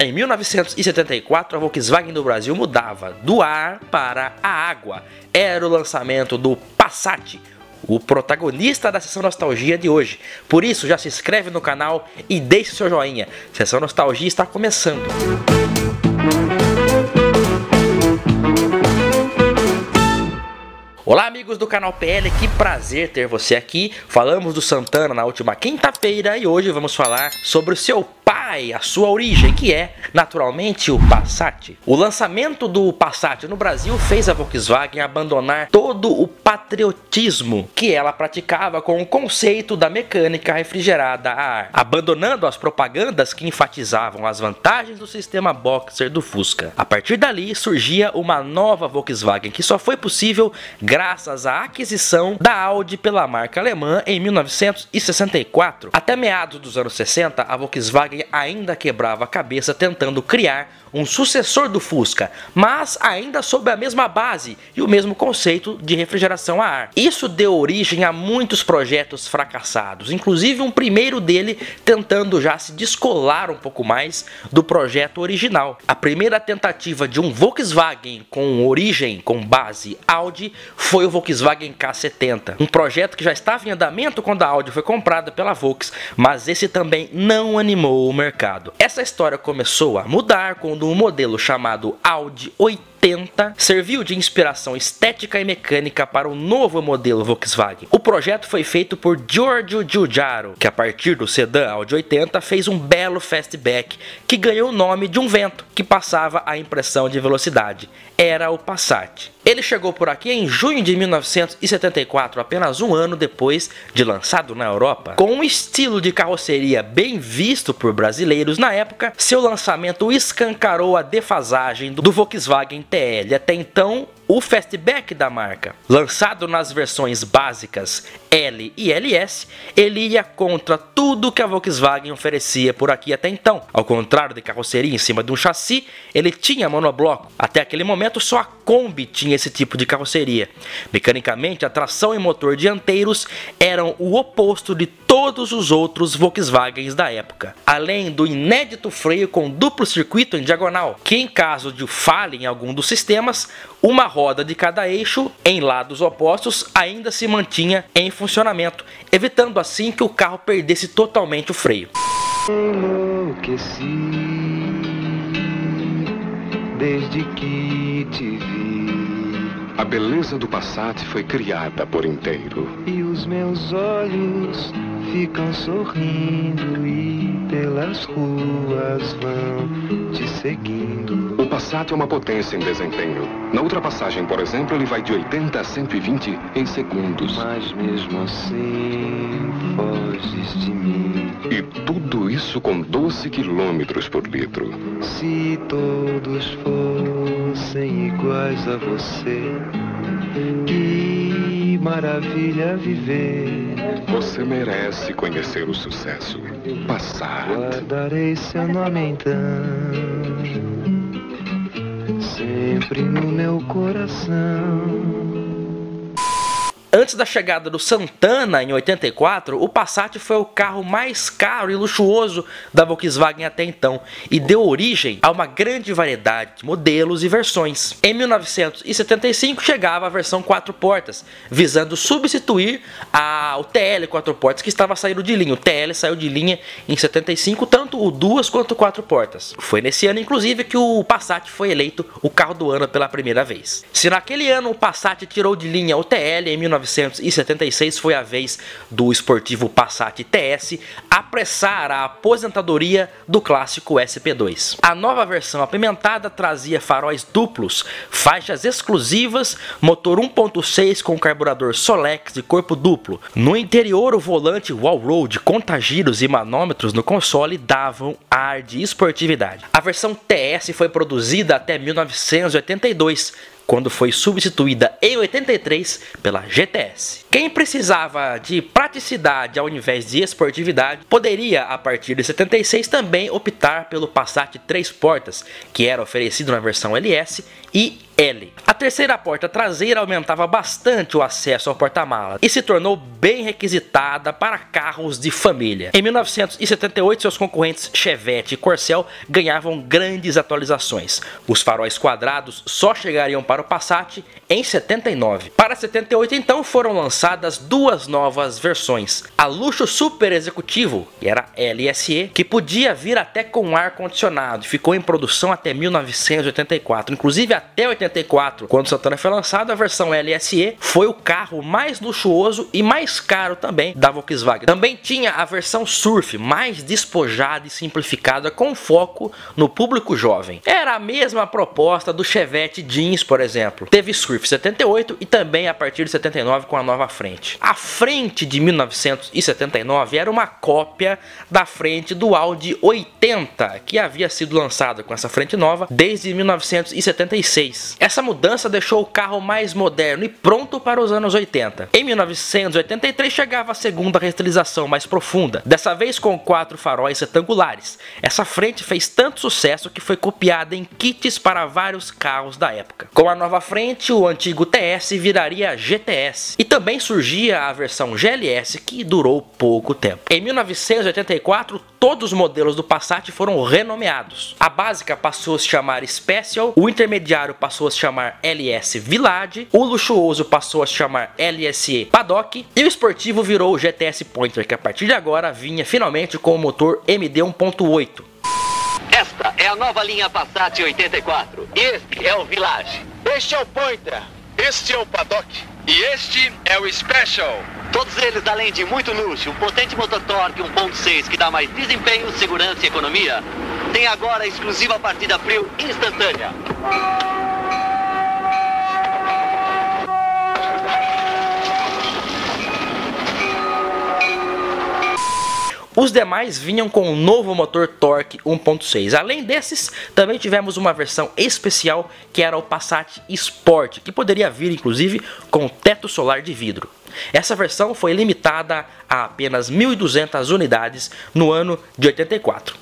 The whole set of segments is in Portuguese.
Em 1974, a Volkswagen do Brasil mudava do ar para a água. Era o lançamento do Passat, o protagonista da Sessão Nostalgia de hoje. Por isso, já se inscreve no canal e deixe seu joinha. Sessão Nostalgia está começando. Olá amigos do canal PL, que prazer ter você aqui. Falamos do Santana na última quinta-feira e hoje vamos falar sobre o seu a sua origem, que é naturalmente o Passat. O lançamento do Passat no Brasil fez a Volkswagen abandonar todo o patriotismo que ela praticava com o conceito da mecânica refrigerada a ar, abandonando as propagandas que enfatizavam as vantagens do sistema Boxer do Fusca. A partir dali surgia uma nova Volkswagen que só foi possível graças à aquisição da Audi pela marca alemã em 1964. Até meados dos anos 60, a Volkswagen ainda quebrava a cabeça tentando criar um sucessor do Fusca, mas ainda sob a mesma base e o mesmo conceito de refrigeração a ar. Isso deu origem a muitos projetos fracassados, inclusive um primeiro dele tentando já se descolar um pouco mais do projeto original. A primeira tentativa de um Volkswagen com origem, com base Audi, foi o Volkswagen K70, um projeto que já estava em andamento quando a Audi foi comprada pela Volks, mas esse também não animou o mercado. Essa história começou a mudar quando um modelo chamado Audi 80 80 serviu de inspiração estética e mecânica para o novo modelo Volkswagen. O projeto foi feito por Giorgio Giugiaro, que a partir do sedã Audi 80 fez um belo fastback que ganhou o nome de um vento que passava a impressão de velocidade. Era o Passat. Ele chegou por aqui em junho de 1974, apenas um ano depois de lançado na Europa. Com um estilo de carroceria bem visto por brasileiros na época, seu lançamento escancarou a defasagem do Volkswagen TL. Até então, o fastback da marca, lançado nas versões básicas L e LS, ele ia contra tudo que a Volkswagen oferecia por aqui até então. Ao contrário de carroceria em cima de um chassi, ele tinha monobloco. Até aquele momento só a Kombi tinha esse tipo de carroceria. Mecanicamente, a tração e motor dianteiros eram o oposto de todos os outros Volkswagens da época. Além do inédito freio com duplo circuito em diagonal, que em caso de falha em algum dos sistemas, uma roda de cada eixo em lados opostos ainda se mantinha em funcionamento, evitando assim que o carro perdesse totalmente o freio. Enlouqueci desde que te vi. A beleza do Passat foi criada por inteiro. E os meus olhos ficam sorrindo e pelas ruas vão te seguindo. O Passat é uma potência em desempenho. Na ultrapassagem, por exemplo, ele vai de 80 a 120 em segundos. Mas mesmo assim, foges de mim. E tudo isso com 12 quilômetros por litro. Se todos fossem iguais a você, que maravilha viver. Você merece conhecer o sucesso. Passar. Guardarei seu nome então. Sempre no meu coração. Antes da chegada do Santana em 84, o Passat foi o carro mais caro e luxuoso da Volkswagen até então e deu origem a uma grande variedade de modelos e versões. Em 1975 chegava a versão 4 portas, visando substituir a, o TL 4 portas que estava saindo de linha. O TL saiu de linha em 75, tanto o duas quanto o 4 portas. Foi nesse ano, inclusive, que o Passat foi eleito o carro do ano pela primeira vez. Se naquele ano o Passat tirou de linha o TL em 19 1976 foi a vez do esportivo Passat TS apressar a aposentadoria do clássico SP2. A nova versão apimentada trazia faróis duplos, faixas exclusivas, motor 1.6 com carburador Solex de corpo duplo. No interior, o volante wall-road, contagiros e manômetros no console davam ar de esportividade. A versão TS foi produzida até 1982 quando foi substituída em 83 pela GTS. Quem precisava de praticidade ao invés de esportividade poderia, a partir de 76, também optar pelo Passat 3 portas, que era oferecido na versão LS e L. A terceira porta traseira aumentava bastante o acesso ao porta-malas e se tornou bem requisitada para carros de família. Em 1978, seus concorrentes Chevette e Corcel ganhavam grandes atualizações. Os faróis quadrados só chegariam para o Passat em 79. Para 78, então, foram lançadas duas novas versões. A Luxo Super Executivo, que era LSE, que podia vir até com ar condicionado, ficou em produção até 1984, inclusive até 84 84, quando Santana foi lançado, a versão LSE foi o carro mais luxuoso e mais caro também da Volkswagen. Também tinha a versão Surf, mais despojada e simplificada com foco no público jovem. Era a mesma proposta do Chevette Jeans, por exemplo. Teve Surf 78 e também a partir de 79 com a nova frente. A frente de 1979 era uma cópia da frente do Audi 80, que havia sido lançada com essa frente nova desde 1976. Essa mudança deixou o carro mais moderno e pronto para os anos 80. Em 1983 chegava a segunda restilização mais profunda, dessa vez com quatro faróis retangulares. Essa frente fez tanto sucesso que foi copiada em kits para vários carros da época. Com a nova frente, o antigo TS viraria GTS e também surgia a versão GLS que durou pouco tempo. Em 1984, todos os modelos do Passat foram renomeados. A básica passou a se chamar Special, o intermediário passou a se chamar LS Village, o luxuoso passou a se chamar LSE Paddock e o esportivo virou o GTS Pointer, que a partir de agora vinha finalmente com o motor MD 1.8. Esta é a nova linha Passat 84. Este é o Village. Este é o Pointer. Este é o Paddock. E este é o Special. Todos eles, além de muito luxo, um potente motor torque 1.6 que dá mais desempenho, segurança e economia, tem agora a exclusiva partida frio instantânea. Os demais vinham com um novo motor Torque 1.6. Além desses, também tivemos uma versão especial que era o Passat Sport, que poderia vir inclusive com teto solar de vidro. Essa versão foi limitada a apenas 1.200 unidades no ano de 84.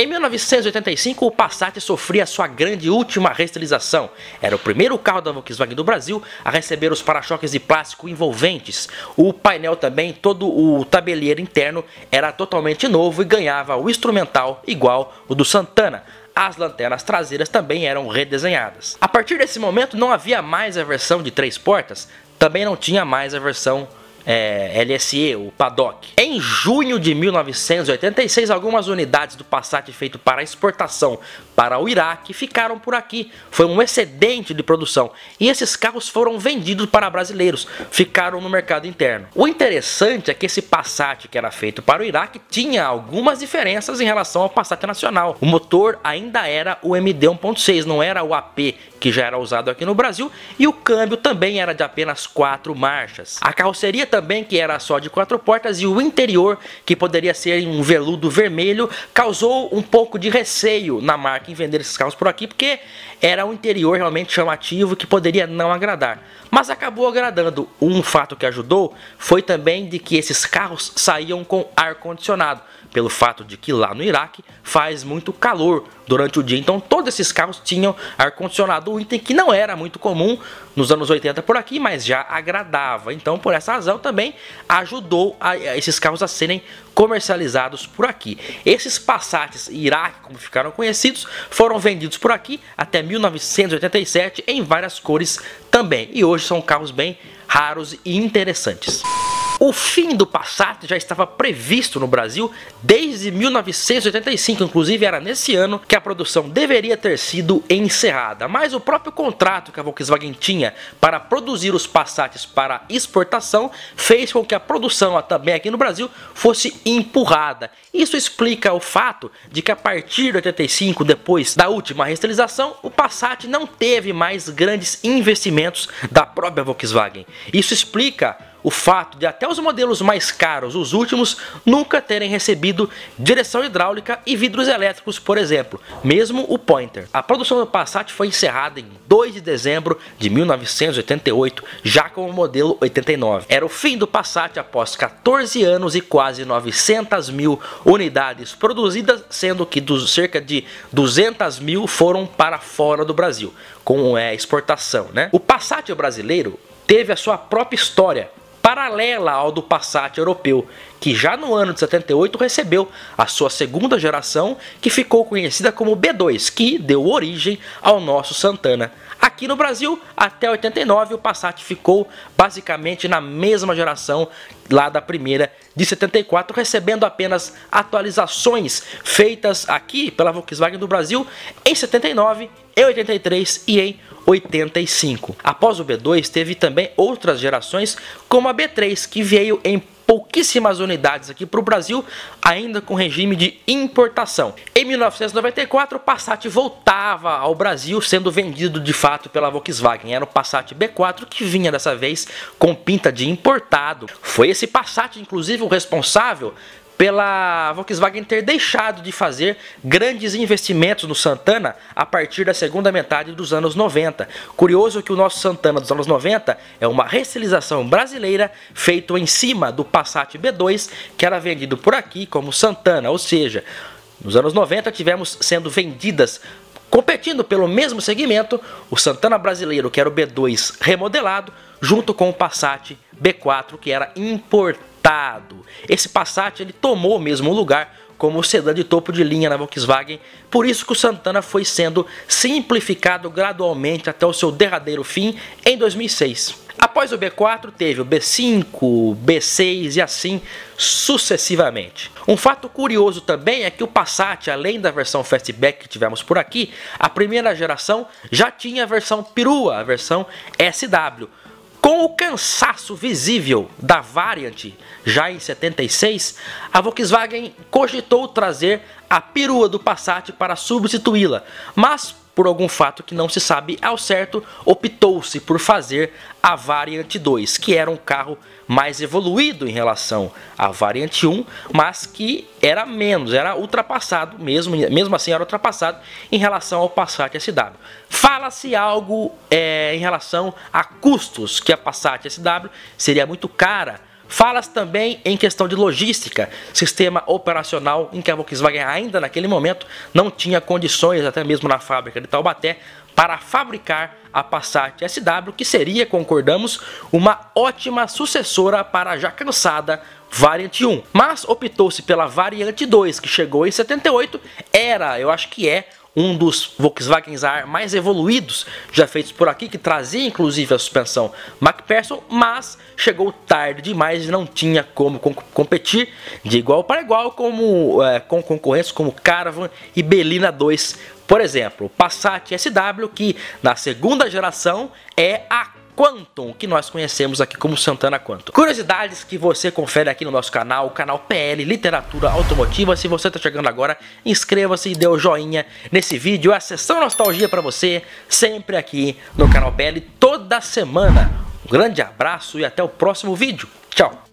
Em 1985, o Passat sofria sua grande última restilização. Era o primeiro carro da Volkswagen do Brasil a receber os para-choques de plástico envolventes. O painel também, todo o tabelier interno era totalmente novo e ganhava o instrumental igual o do Santana. As lanternas traseiras também eram redesenhadas. A partir desse momento não havia mais a versão de três portas, também não tinha mais a versão é, LSE, o Paddock. Em junho de 1986, algumas unidades do Passat feito para exportação para o Iraque ficaram por aqui. Foi um excedente de produção e esses carros foram vendidos para brasileiros, ficaram no mercado interno. O interessante é que esse Passat que era feito para o Iraque tinha algumas diferenças em relação ao Passat nacional. O motor ainda era o MD 1.6, não era o AP que já era usado aqui no Brasil, e o câmbio também era de apenas quatro marchas. A carroceria também que era só de quatro portas e o interior que poderia ser um veludo vermelho causou um pouco de receio na marca em vender esses carros por aqui porque era um interior realmente chamativo que poderia não agradar. Mas acabou agradando. Um fato que ajudou foi também de que esses carros saíam com ar condicionado pelo fato de que lá no Iraque faz muito calor durante o dia. Então todos esses carros tinham ar-condicionado, um item que não era muito comum nos anos 80 por aqui, mas já agradava. Então por essa razão também ajudou a, a esses carros a serem comercializados por aqui. Esses Passats Iraque, como ficaram conhecidos, foram vendidos por aqui até 1987 em várias cores também. E hoje são carros bem raros e interessantes. O fim do Passat já estava previsto no Brasil desde 1985, inclusive era nesse ano que a produção deveria ter sido encerrada, mas o próprio contrato que a Volkswagen tinha para produzir os Passats para exportação fez com que a produção também aqui no Brasil fosse empurrada. Isso explica o fato de que a partir de 85, depois da última restilização, o Passat não teve mais grandes investimentos da própria Volkswagen. Isso explica o fato de até os modelos mais caros, os últimos, nunca terem recebido direção hidráulica e vidros elétricos, por exemplo, mesmo o Pointer. A produção do Passat foi encerrada em 2 de dezembro de 1988, já com o modelo 89. Era o fim do Passat após 14 anos e quase 900 mil unidades produzidas, sendo que dos, cerca de 200 mil foram para fora do Brasil, com é, exportação. Né? O Passat brasileiro teve a sua própria história, paralela ao do Passat europeu, que já no ano de 78 recebeu a sua segunda geração, que ficou conhecida como B2, que deu origem ao nosso Santana. Aqui no Brasil, até 89, o Passat ficou basicamente na mesma geração lá da primeira de 74, recebendo apenas atualizações feitas aqui pela Volkswagen do Brasil em 79, em 83 e em 85. Após o B2, teve também outras gerações, como a B3, que veio em pouquíssimas unidades aqui para o Brasil, ainda com regime de importação. Em 1994, o Passat voltava ao Brasil, sendo vendido de fato pela Volkswagen. Era o Passat B4 que vinha dessa vez com pinta de importado. Foi esse Passat, inclusive, o responsável pela Volkswagen ter deixado de fazer grandes investimentos no Santana a partir da segunda metade dos anos 90. Curioso que o nosso Santana dos anos 90 é uma restilização brasileira feito em cima do Passat B2 que era vendido por aqui como Santana, ou seja, nos anos 90 tivemos sendo vendidas competindo pelo mesmo segmento, o Santana brasileiro, que era o B2 remodelado, junto com o Passat B4, que era importado esse Passat ele tomou mesmo o lugar como sedã de topo de linha na Volkswagen, por isso que o Santana foi sendo simplificado gradualmente até o seu derradeiro fim em 2006. Após o B4 teve o B5, B6 e assim sucessivamente. Um fato curioso também é que o Passat, além da versão Fastback que tivemos por aqui, a primeira geração já tinha a versão perua, a versão SW, com o cansaço visível da Variant já em 76, a Volkswagen cogitou trazer a perua do Passat para substituí-la, mas por algum fato que não se sabe ao certo, optou-se por fazer a Variant 2, que era um carro mais evoluído em relação à Variant 1, mas que era menos, era ultrapassado, mesmo, mesmo assim era ultrapassado em relação ao Passat SW. Fala-se algo é, em relação a custos, que a Passat SW seria muito cara Falas também em questão de logística, sistema operacional em que a Volkswagen ainda naquele momento não tinha condições, até mesmo na fábrica de Taubaté, para fabricar a Passat SW, que seria, concordamos, uma ótima sucessora para a já cansada Variant 1. Mas optou-se pela Variant 2, que chegou em 78, era, eu acho que é, um dos Volkswagen R mais evoluídos já feitos por aqui, que trazia inclusive a suspensão MacPherson, mas chegou tarde demais e não tinha como competir de igual para igual como, é, com concorrentes como Caravan e Belina 2, por exemplo. Passat SW, que na segunda geração é a Quantum, que nós conhecemos aqui como Santana Quantum. Curiosidades que você confere aqui no nosso canal, o canal PL Literatura Automotiva. Se você está chegando agora, inscreva-se e dê o joinha nesse vídeo. É a sessão nostalgia para você, sempre aqui no canal PL, toda semana. Um grande abraço e até o próximo vídeo. Tchau!